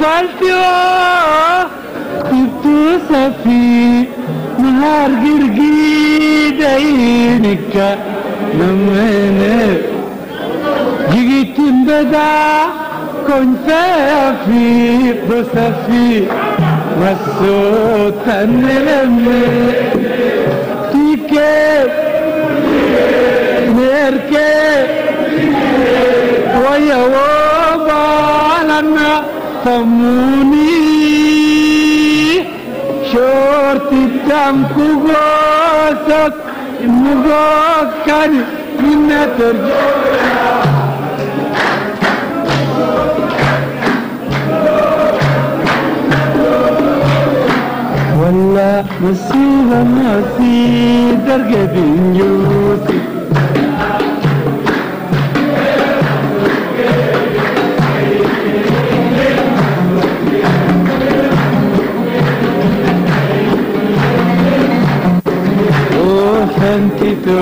فالتوا تبتوسى في نهار قرقيد عينك لما جيت بدا كنت في بصفي والصوت النلمي تيكي نركي ويا وابا لنا فموني شورتي الدم كوغوتك مغوكني من ترجع ولا مصيبة ما في درجة بنيوتي शांति तो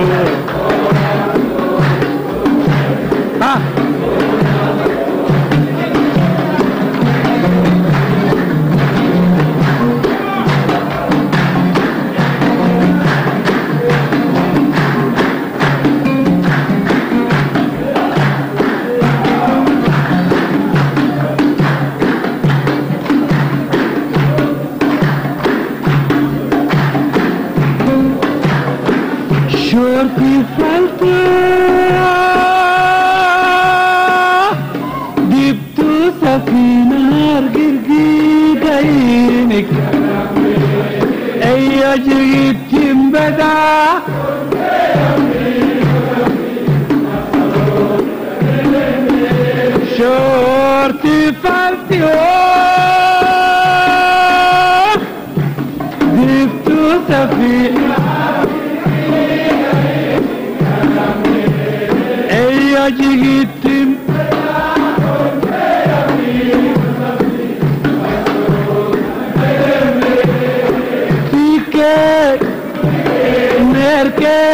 سفينة نار قرقيد عينك. ايا جبت بدا. شورتي فلتة جبتو سفينة. Eya merkez merkez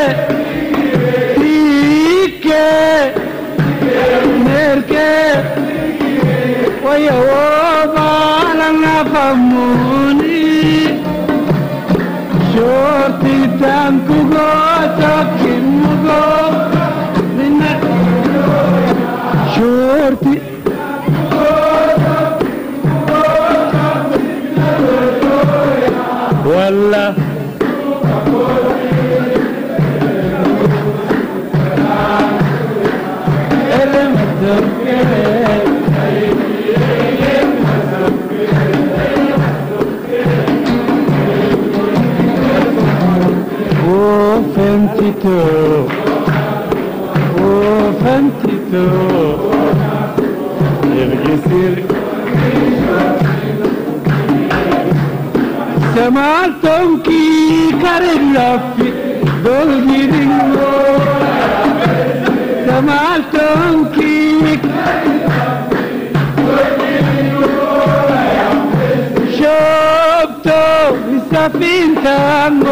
está pintando.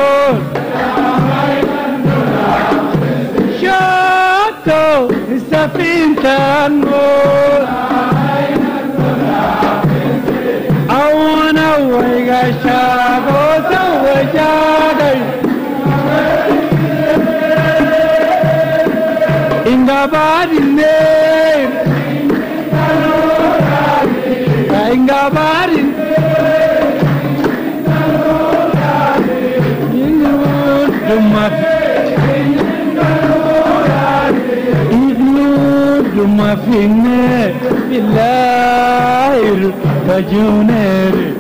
Chato está pintando. Awana waiga shago zawajadai. Inda badin ne. Yılmaz İzlur mafine Billahi Tacuneri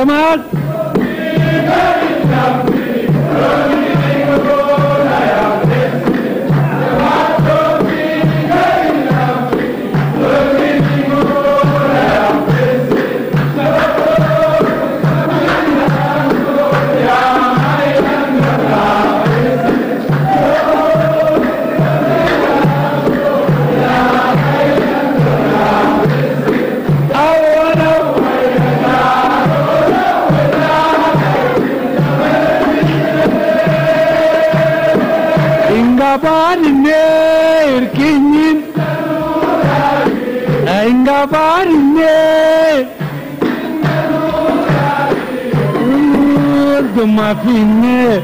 Selamat. سمعت Aingabarinne irkinyin Aingabarinne Duma finne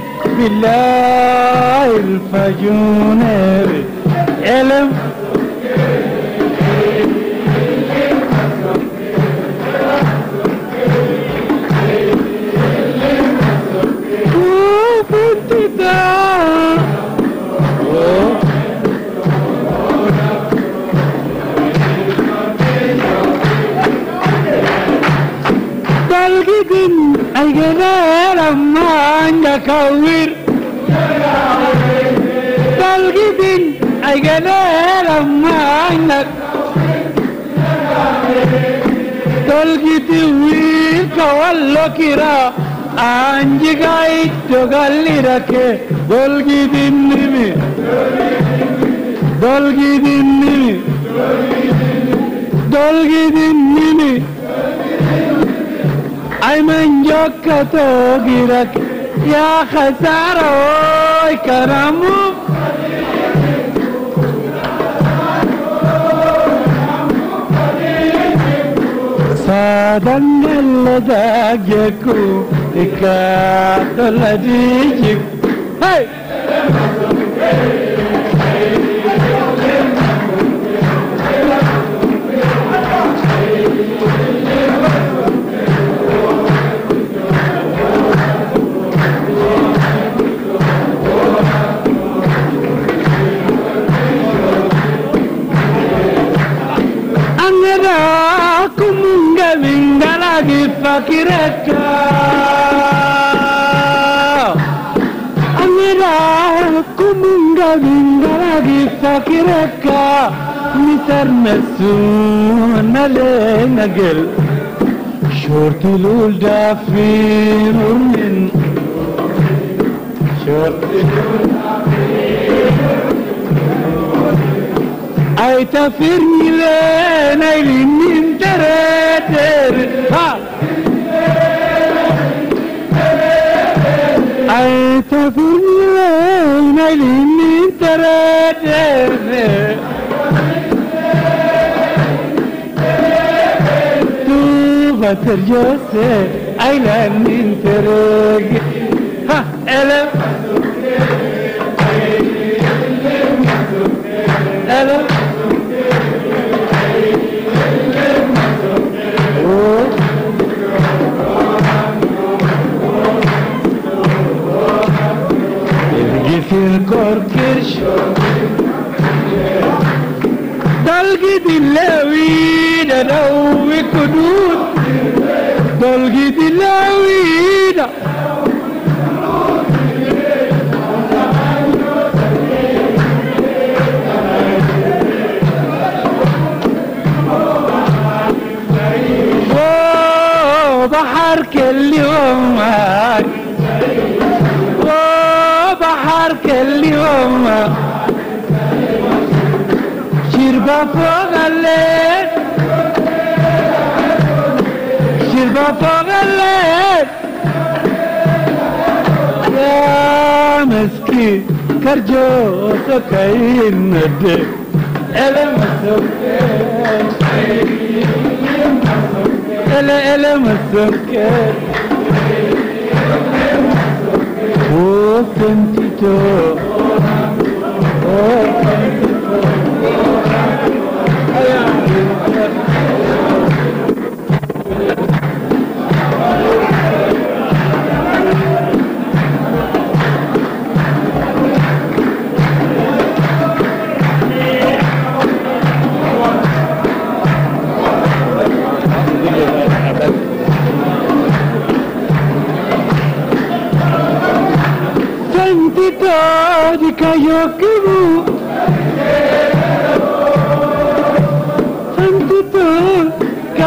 billahi الفجونة Elem Dalgidin aygeneram anga kawir Dalgidin aygeneram anga Dalgidi wir kawallo kira anjigai togallirake Dalgidin nimi Dalgidin nimi Dalgidin nimi أيمن جوكتو غيرك يا خسارة وي كرامو. صادن اللداجكو إكاد اللديجك هاي. Vingalagi fakireka Angerakumunga vingalagi fakireka Mitar mesuna le nagel Shorti lul dafir min Shorti Ay tafirni len ay min tereter ha Ay tafirni len ay min tereter Tu bater jose ay lan min tereg ha في الكركرش دلقي دلاوين روي كدود دلقي دلاوين Allahumma Şirba fagalle Şirba fagalle Ya meski karjo sakayin nade Ele masoke Ele ele masoke Oh, sentito Oh,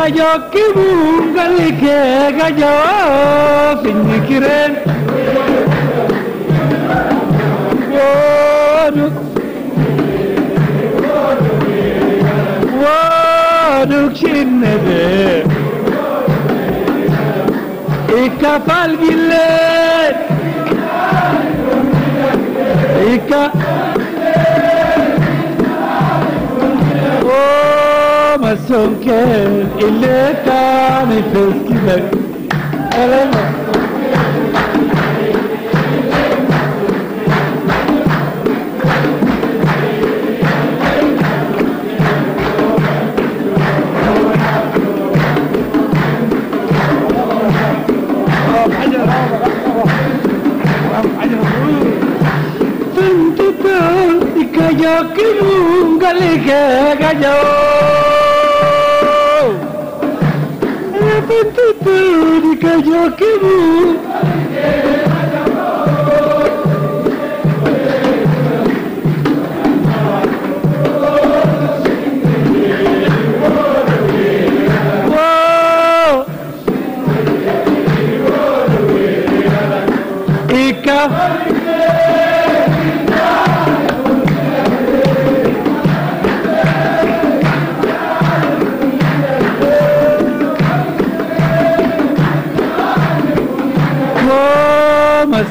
gayok bungal ke gayok indikiren Wadu Wadu çinledi İkafal mes fesses qui veulent. Elle est morte. yo que nunca le queda ọdún ìkejì òkìrì. Yeah.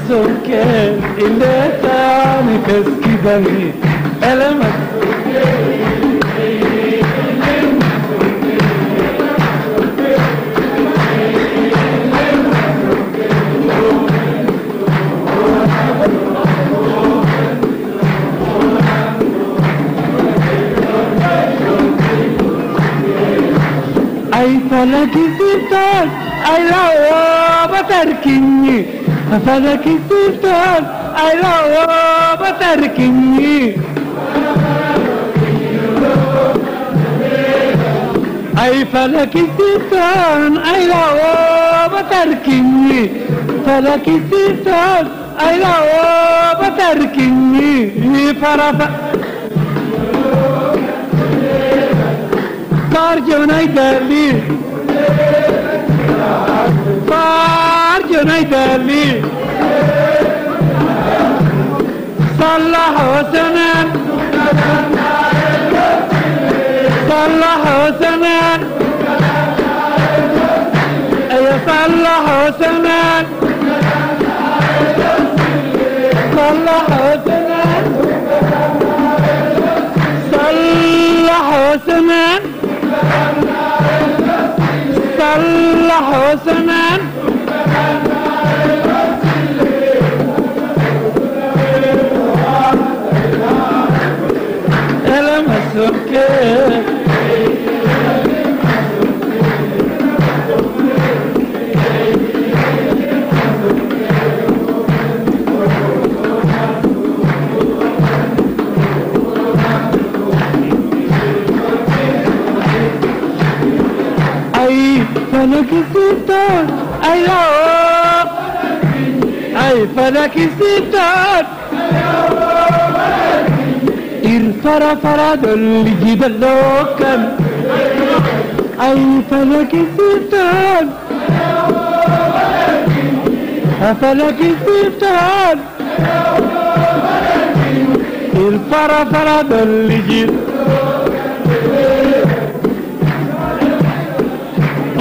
suke ile ta ni kaski bani elema suke Ay sana kisitas, ay la oba terkinyi. Ma ay falakisitan ay lawo batarkinyi falakisitan ay lawo batarkinyi ay falakisitan ay lawo batarkinyi falakisitan ay lawo batarkinyi Farjo Naidali Farjo Naidali صلح وسنان صلح وسنان أي صلح وسنان صلح وسنان Santana أي فلك ستار ارفر فرد الجبل لوكا أي فلك ستار فلك ستار ارفر فرد الجبل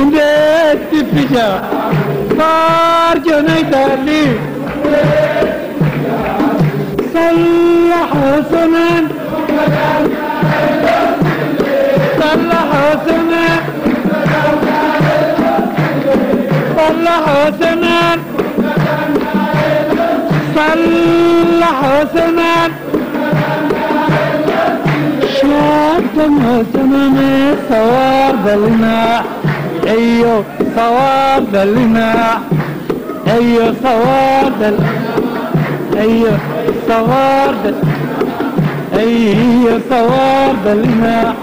Undetti fija Farjo naitali صلح حسنا. صلح حسنا. صلح حسنا. صلح حسنا. شاب حسنا صوار بالنا أيوه صوار بالنا صوار بال أيوه صوار بال أيوه صوار بالنا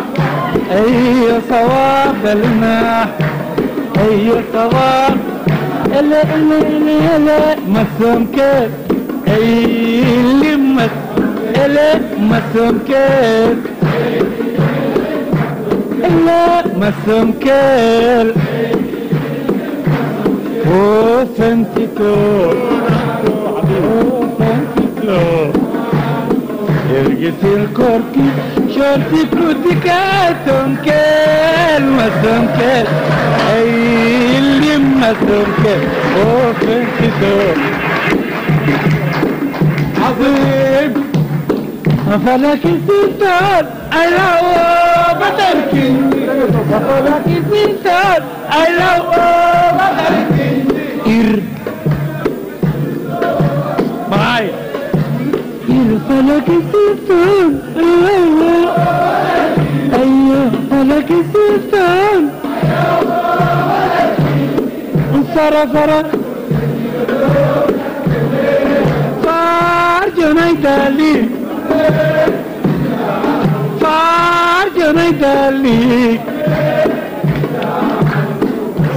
أيوه صوار بالنا أيوه صوار الا الا الا الا مسوم كيف؟ اللي مس الا مسوم كيف؟ الا مسوم كيف؟ Oh, sentito, oh, sentito, ergiti il corpi, shorti frutti sonkel, ma sonkel, ehi, lì ma sonkel, oh, sentito, عظيم فلك ستار أنا Ir. Vai. Ir para que sintam. Ai, para que sintam. Sara, Sara. Fardio na Itália. Fardio na Itália.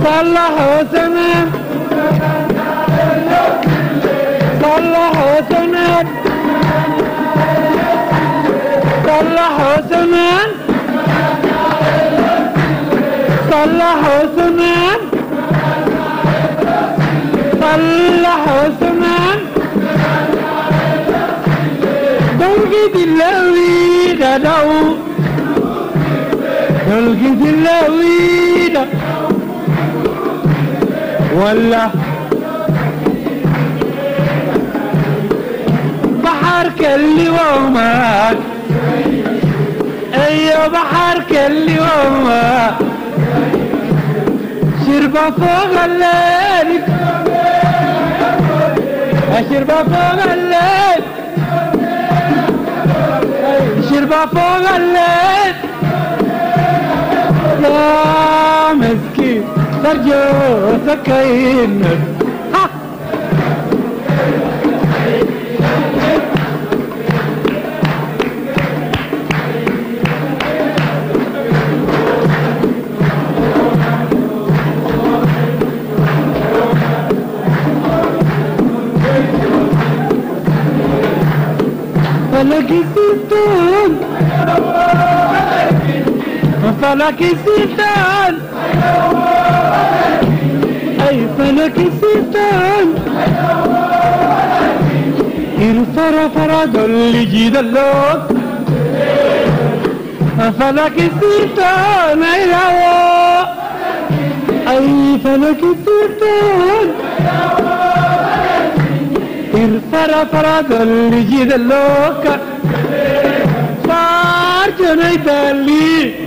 صلح وسند صلح وسند صلح وسند صلح وسند صلح وسند دلقي دلاوي داو دلقي دلاوي داو ولا. بحرك اللي وماك أيوه بحرك اللي وماك شربة فوق الليل. شربة فوق الليل. شربة فوق الليل. يا مسكين ترجو سكين ها فلك ستون فلك ستون أي فلك ستون الفر فرد اللي جيد اللوت فلك ستون أي لو أي فلك ستون الفر فرد اللي جيد اللوك فارجني دالي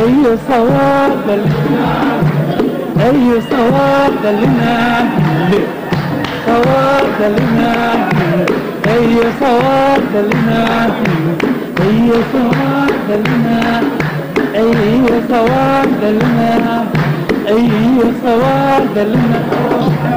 أي صواب أي صواب لنا صواب لنا أي صواب لنا أي صواب لنا أي صواب لنا أي صواب لنا.